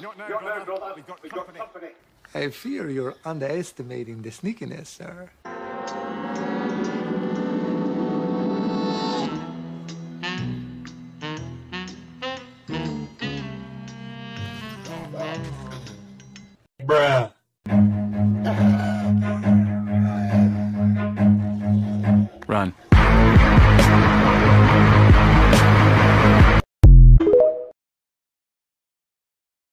Not now, Not brother. Now, brother. We've got, We've company. got company. I fear you're underestimating the sneakiness, sir. Bruh. Run.